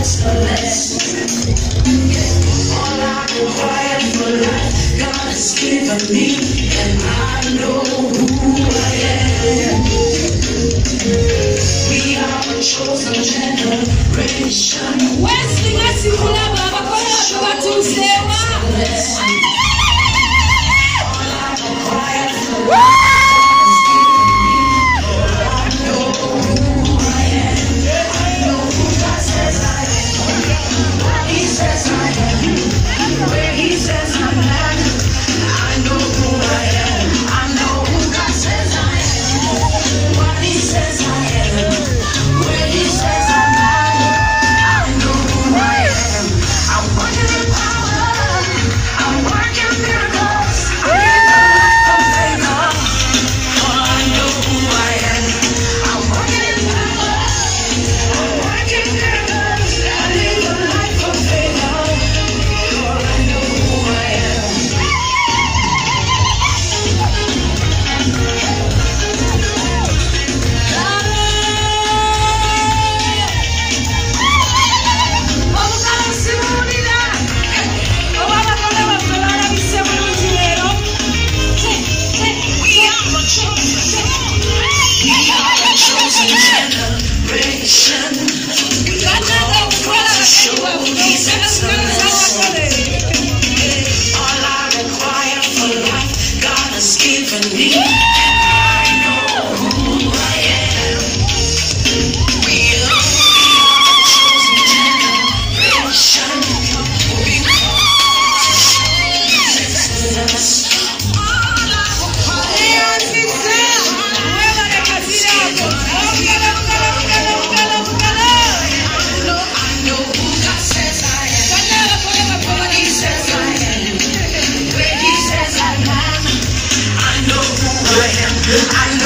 It's for less. All I require for life, God has given me, and I know who I am. We are a chosen generation. Wesley, Wesley. All I require for life, God has given me. I